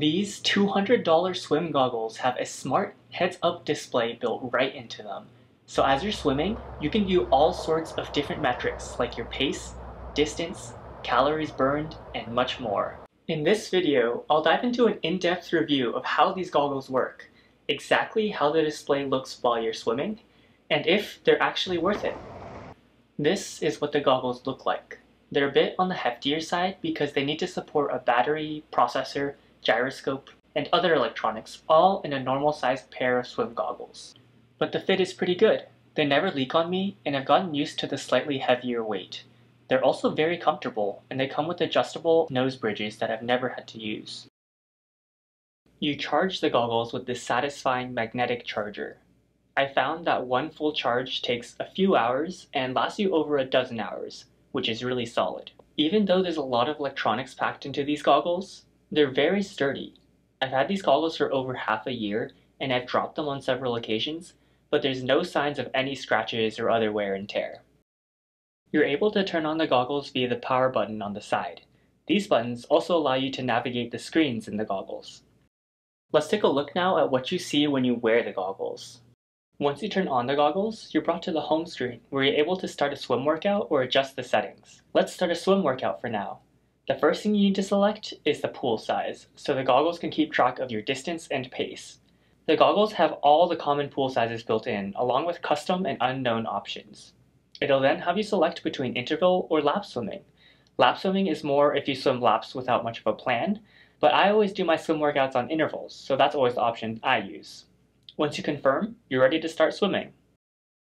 These $200 swim goggles have a smart heads-up display built right into them. So as you're swimming, you can view all sorts of different metrics like your pace, distance, calories burned, and much more. In this video, I'll dive into an in-depth review of how these goggles work, exactly how the display looks while you're swimming, and if they're actually worth it. This is what the goggles look like. They're a bit on the heftier side because they need to support a battery, processor, gyroscope, and other electronics all in a normal sized pair of swim goggles. But the fit is pretty good. They never leak on me and I've gotten used to the slightly heavier weight. They're also very comfortable and they come with adjustable nose bridges that I've never had to use. You charge the goggles with this satisfying magnetic charger. I found that one full charge takes a few hours and lasts you over a dozen hours, which is really solid. Even though there's a lot of electronics packed into these goggles, they're very sturdy. I've had these goggles for over half a year and I've dropped them on several occasions, but there's no signs of any scratches or other wear and tear. You're able to turn on the goggles via the power button on the side. These buttons also allow you to navigate the screens in the goggles. Let's take a look now at what you see when you wear the goggles. Once you turn on the goggles, you're brought to the home screen where you're able to start a swim workout or adjust the settings. Let's start a swim workout for now. The first thing you need to select is the pool size, so the goggles can keep track of your distance and pace. The goggles have all the common pool sizes built in, along with custom and unknown options. It'll then have you select between interval or lap swimming. Lap swimming is more if you swim laps without much of a plan, but I always do my swim workouts on intervals, so that's always the option I use. Once you confirm, you're ready to start swimming.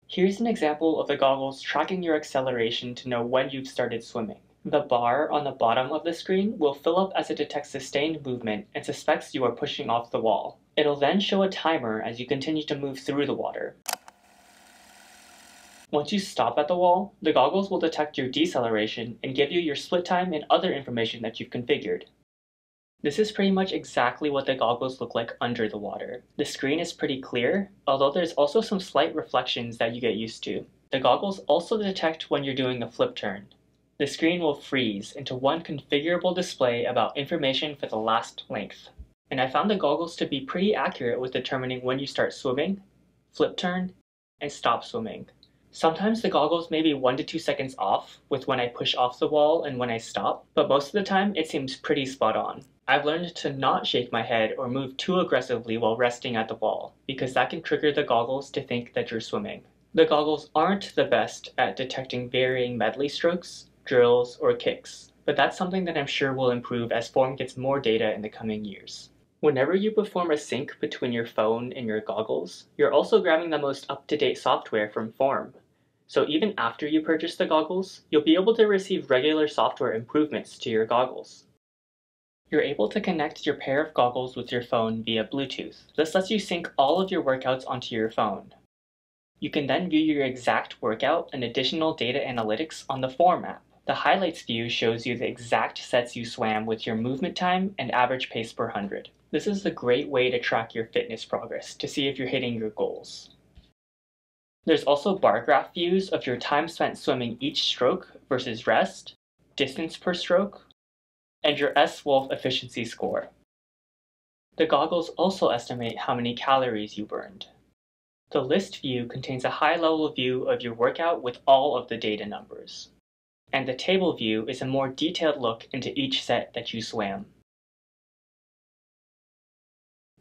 Here's an example of the goggles tracking your acceleration to know when you've started swimming. The bar on the bottom of the screen will fill up as it detects sustained movement and suspects you are pushing off the wall. It'll then show a timer as you continue to move through the water. Once you stop at the wall, the goggles will detect your deceleration and give you your split time and other information that you've configured. This is pretty much exactly what the goggles look like under the water. The screen is pretty clear, although there's also some slight reflections that you get used to. The goggles also detect when you're doing a flip turn. The screen will freeze into one configurable display about information for the last length. And I found the goggles to be pretty accurate with determining when you start swimming, flip turn, and stop swimming. Sometimes the goggles may be 1 to 2 seconds off with when I push off the wall and when I stop, but most of the time it seems pretty spot on. I've learned to not shake my head or move too aggressively while resting at the wall, because that can trigger the goggles to think that you're swimming. The goggles aren't the best at detecting varying medley strokes, drills, or kicks, but that's something that I'm sure will improve as Form gets more data in the coming years. Whenever you perform a sync between your phone and your goggles, you're also grabbing the most up-to-date software from Form, so even after you purchase the goggles, you'll be able to receive regular software improvements to your goggles. You're able to connect your pair of goggles with your phone via Bluetooth. This lets you sync all of your workouts onto your phone. You can then view your exact workout and additional data analytics on the Form app. The highlights view shows you the exact sets you swam with your movement time and average pace per 100. This is a great way to track your fitness progress to see if you're hitting your goals. There's also bar graph views of your time spent swimming each stroke versus rest, distance per stroke, and your SWOLF efficiency score. The goggles also estimate how many calories you burned. The list view contains a high-level view of your workout with all of the data numbers. And the table view is a more detailed look into each set that you swam.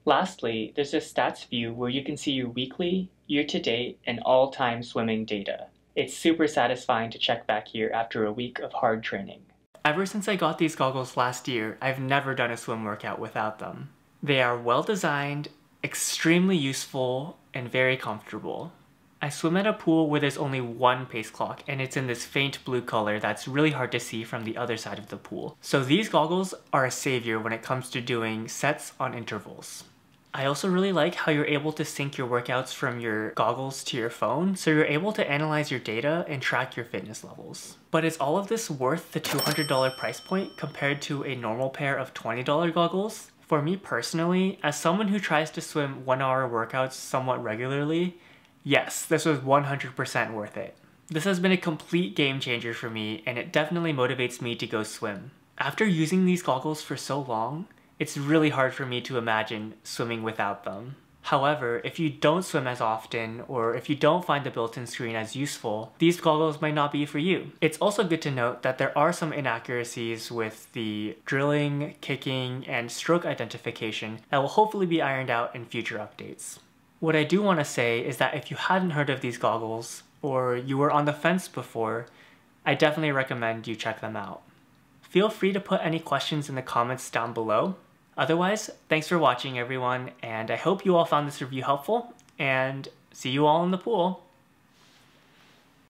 Lastly, there's a stats view where you can see your weekly, year-to-date, and all-time swimming data. It's super satisfying to check back here after a week of hard training. Ever since I got these goggles last year, I've never done a swim workout without them. They are well designed, extremely useful, and very comfortable. I swim at a pool where there's only one pace clock and it's in this faint blue color that's really hard to see from the other side of the pool. So these goggles are a savior when it comes to doing sets on intervals. I also really like how you're able to sync your workouts from your goggles to your phone, so you're able to analyze your data and track your fitness levels. But is all of this worth the $200 price point compared to a normal pair of $20 goggles? For me personally, as someone who tries to swim one hour workouts somewhat regularly, yes, this was 100% worth it. This has been a complete game changer for me and it definitely motivates me to go swim. After using these goggles for so long, it's really hard for me to imagine swimming without them. However, if you don't swim as often or if you don't find the built-in screen as useful, these goggles might not be for you. It's also good to note that there are some inaccuracies with the drilling, kicking, and stroke identification that will hopefully be ironed out in future updates. What I do want to say is that if you hadn't heard of these goggles, or you were on the fence before, I definitely recommend you check them out. Feel free to put any questions in the comments down below, Otherwise, thanks for watching everyone, and I hope you all found this review helpful, and see you all in the pool.